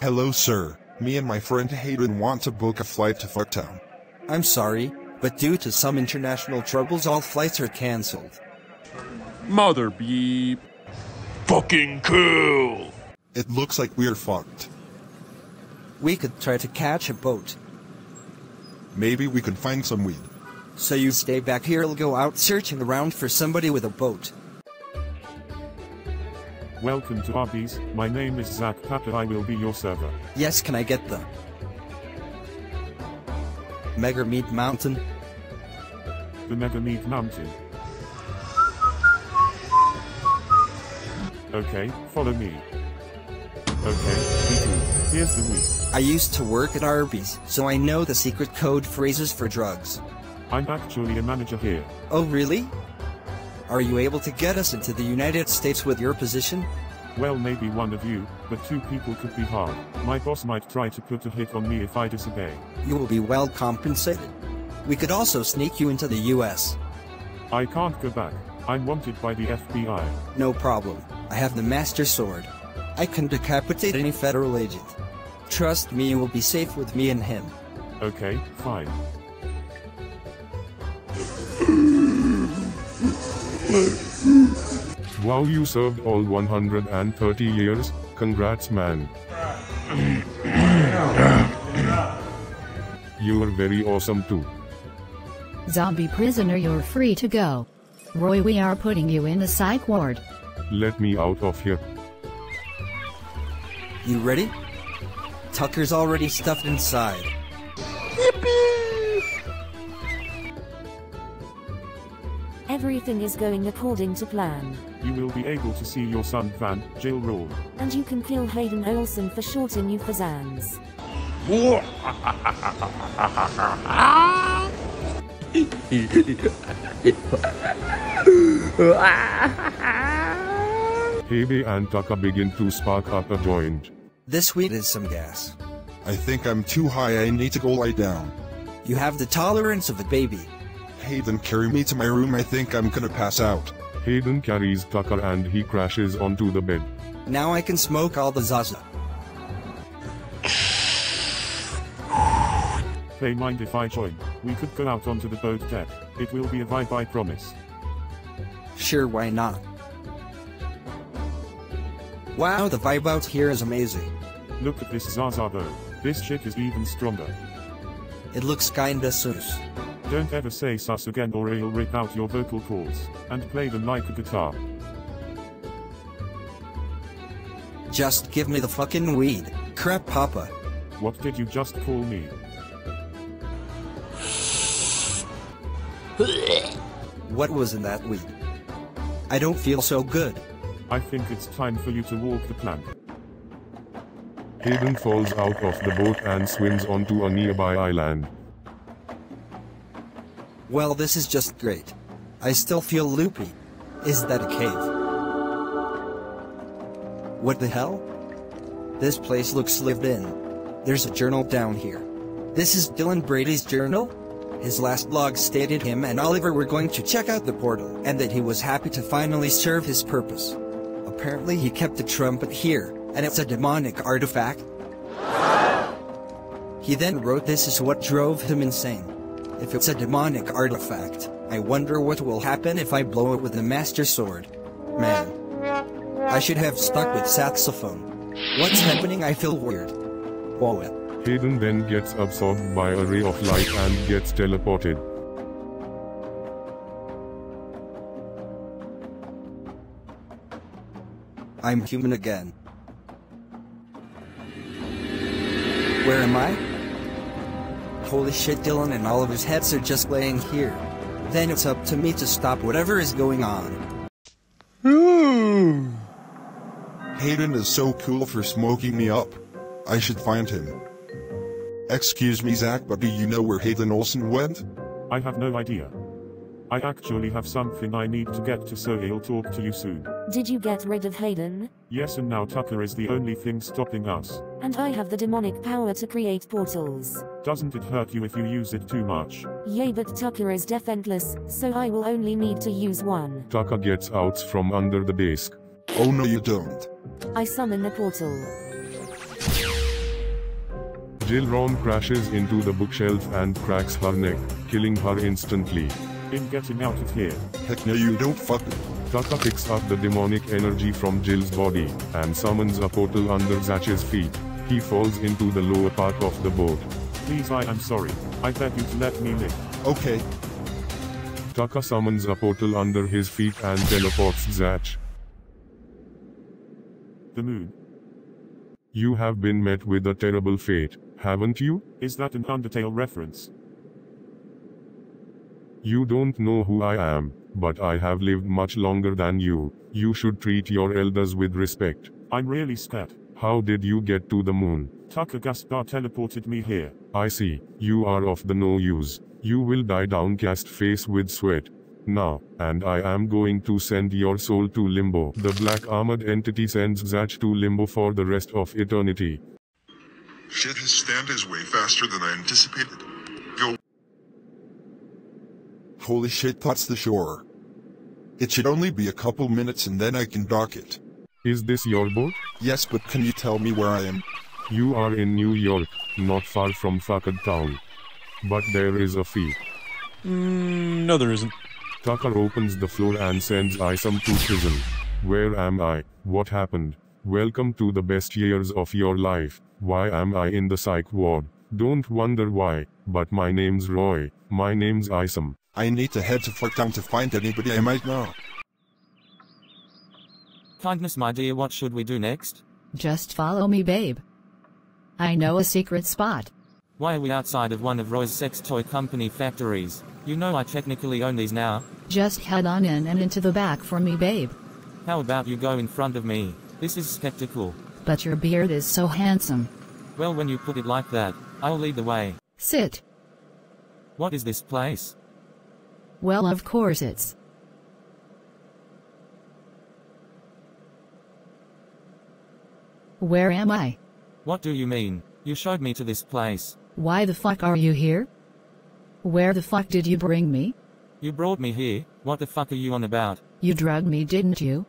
Hello, sir. Me and my friend Hayden want to book a flight to Fucktown. I'm sorry, but due to some international troubles, all flights are cancelled. Mother beep. Fucking cool. It looks like we're fucked. We could try to catch a boat. Maybe we could find some weed. So you stay back here, I'll go out searching around for somebody with a boat. Welcome to Arby's. My name is Zach Packer. I will be your server. Yes, can I get the Mega Meat Mountain? The Mega Meat Mountain. Okay, follow me. Okay. Here's the weed. I used to work at Arby's, so I know the secret code phrases for drugs. I'm actually a manager here. Oh, really? Are you able to get us into the United States with your position? Well, maybe one of you, but two people could be hard. My boss might try to put a hit on me if I disobey. You will be well compensated. We could also sneak you into the US. I can't go back. I'm wanted by the FBI. No problem. I have the Master Sword. I can decapitate any federal agent. Trust me, you will be safe with me and him. Okay, fine. Wow, you served all 130 years. Congrats, man. You are very awesome too. Zombie prisoner, you're free to go. Roy, we are putting you in the psych ward. Let me out of here. You ready? Tucker's already stuffed inside. Everything is going according to plan. You will be able to see your son Van, Jill roll. And you can kill Hayden Olsen for shorting you for Zans. Hebe and Tucker begin to spark up a joint. This weed is some gas. I think I'm too high. I need to go lie down. You have the tolerance of a baby. Hayden, carry me to my room. I think I'm gonna pass out. Hayden carries Tucker and he crashes onto the bed. Now I can smoke all the Zaza. They mind if I join? We could go out onto the boat deck. It will be a vibe, I promise. Sure, why not? Wow, the vibe out here is amazing. Look at this Zaza though. This shit is even stronger. It looks kinda sus. Don't ever say sus again or I'll rip out your vocal cords and play them like a guitar. Just give me the fucking weed. Crap, Papa. What did you just call me? What was in that weed? I don't feel so good. I think it's time for you to walk the plank. Hayden falls out of the boat and swims onto a nearby island. Well, this is just great. I still feel loopy. Is that a cave? What the hell? This place looks lived in. There's a journal down here. This is Dylan Brady's journal? His last log stated him and Oliver were going to check out the portal and that he was happy to finally serve his purpose. Apparently he kept the trumpet here, and it's a demonic artifact. He then wrote this is what drove him insane. If it's a demonic artifact, I wonder what will happen if I blow it with the Master Sword. Man. I should have stuck with saxophone. What's happening? I feel weird. Whoa. Hayden then gets absorbed by a ray of light and gets teleported. I'm human again. Where am I? Holy shit, Dylan and all of his heads are just laying here. Then it's up to me to stop whatever is going on. Hayden is so cool for smoking me up. I should find him. Excuse me, Zach, but do you know where Hayden Olsen went? I have no idea. I actually have something I need to get to so I'll talk to you soon. Did you get rid of Hayden? Yes and now Tucker is the only thing stopping us. And I have the demonic power to create portals. Doesn't it hurt you if you use it too much? Yay but Tucker is defenseless, so I will only need to use one. Tucker gets out from under the desk. Oh no you don't. I summon the portal. Jill Ron crashes into the bookshelf and cracks her neck, killing her instantly. In getting out of here. Heck no you don't fucking. Tucker picks up the demonic energy from Jill's body and summons a portal under Zach's feet. He falls into the lower part of the boat. Please I am sorry. I beg you to let me live. Okay. Tucker summons a portal under his feet and teleports Zach. The moon. You have been met with a terrible fate, haven't you? Is that an Undertale reference? You don't know who I am, but I have lived much longer than you. You should treat your elders with respect. I'm really scared. How did you get to the moon? Tucker Gaspar teleported me here. I see. You are of the no use. You will die downcast face with sweat. Now, and I am going to send your soul to limbo. The black armored entity sends Zach to limbo for the rest of eternity. Shit has stand his way faster than I anticipated. Go. Holy shit that's the shore. It should only be a couple minutes and then I can dock it. Is this your boat? Yes but can you tell me where I am? You are in New York, not far from Fucked Town. But there is a fee. Mm, no, there isn't. Tucker opens the floor and sends Isom to prison. Where am I? What happened? Welcome to the best years of your life. Why am I in the psych ward? Don't wonder why, but my name's Roy. My name's Isom. I need to head to Fucktown to find anybody I might know. Kindness, my dear, what should we do next? Just follow me, babe. I know a secret spot. Why are we outside of one of Roy's sex toy company factories? You know I technically own these now. Just head on in and into the back for me, babe. How about you go in front of me? This is spectacle. But your beard is so handsome. Well, when you put it like that, I'll lead the way. Sit. What is this place? Well, of course it's. Where am I? What do you mean? You showed me to this place. Why the fuck are you here? Where the fuck did you bring me? You brought me here. What the fuck are you on about? You drugged me, didn't you?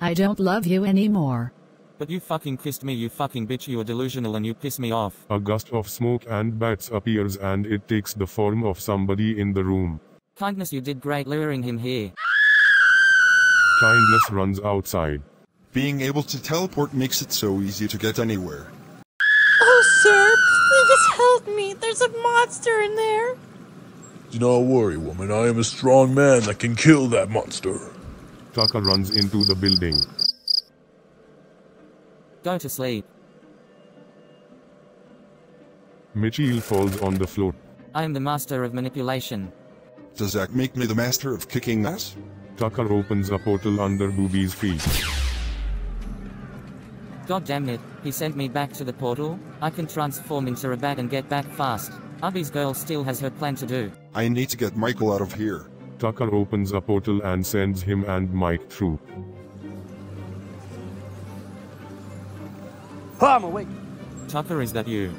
I don't love you anymore. But you fucking kissed me, you fucking bitch. You are delusional and you piss me off. A gust of smoke and bats appears and it takes the form of somebody in the room. Kindness, you did great luring him here. Kindness runs outside. Being able to teleport makes it so easy to get anywhere. Oh, sir, please help me. There's a monster in there. Do not worry, woman. I am a strong man that can kill that monster. Tucker runs into the building. Go to sleep. Mitchell falls on the floor. I am the master of manipulation. Does that make me the master of kicking ass? Tucker opens a portal under Booby's feet. God damn it, he sent me back to the portal. I can transform into a bat and get back fast. Arby's girl still has her plan to do. I need to get Michael out of here. Tucker opens a portal and sends him and Mike through. Ah, I'm awake. Tucker, is that you?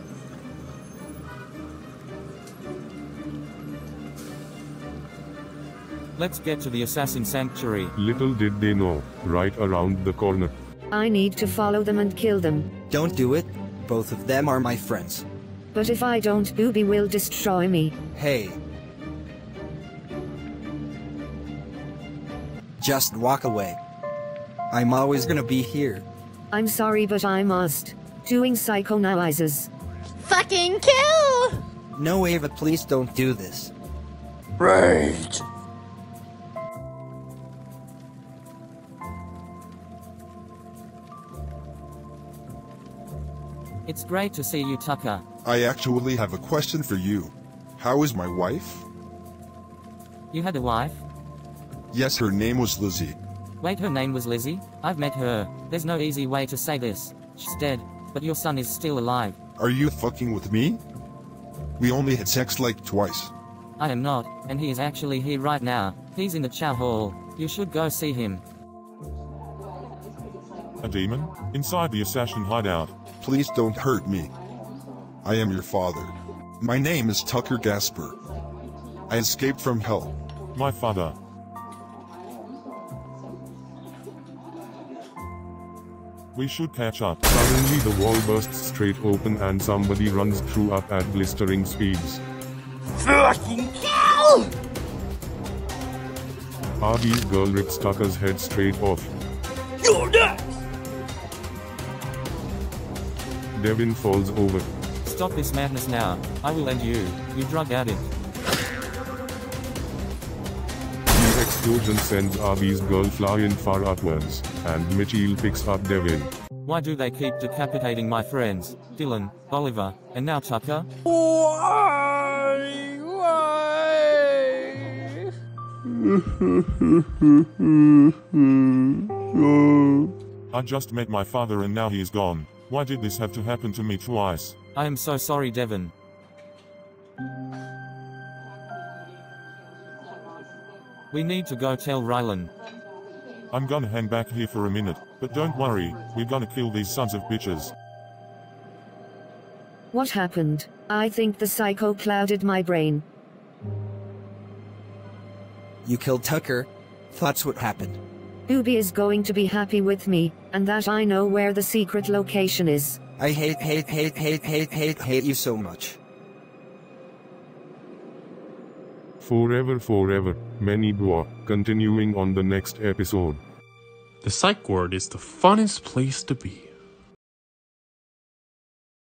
Let's get to the assassin sanctuary. Little did they know, right around the corner. I need to follow them and kill them. Don't do it. Both of them are my friends. But if I don't, Booby will destroy me. Hey. Just walk away. I'm always gonna be here. I'm sorry, but I must. Doing psychoanalysis. Fucking kill! No, Ava, please don't do this. Right. It's great to see you, Tucker. I actually have a question for you. How is my wife? You had a wife? Yes, her name was Lizzie. Wait, her name was Lizzie? I've met her. There's no easy way to say this. She's dead, but your son is still alive. Are you fucking with me? We only had sex like twice. I am not, and he is actually here right now. He's in the chow hall. You should go see him. A demon? Inside the assassin hideout. Please don't hurt me. I am your father. My name is Tucker Gasper. I escaped from hell. My father. We should catch up. Suddenly the wall bursts straight open and somebody runs through up at blistering speeds. Fucking hell! Arby's girl rips Tucker's head straight off. Devin falls over. Stop this madness now. I will end you, you drug addict. The explosion sends Arby's girl flying far upwards, and Mitchell picks up Devin. Why do they keep decapitating my friends? Dylan, Oliver, and now Tucker? Why? Why? I just met my father and now he's gone. Why did this have to happen to me twice? I am so sorry, Devin. We need to go tell Rylan. I'm gonna hang back here for a minute, but don't worry, we're gonna kill these sons of bitches. What happened? I think the psycho clouded my brain. You killed Tucker. That's what happened. Booby is going to be happy with me, and that I know where the secret location is. I hate, hate, hate, hate, hate, hate, hate you so much. Forever, forever, many boa, continuing on the next episode. The psych ward is the funnest place to be.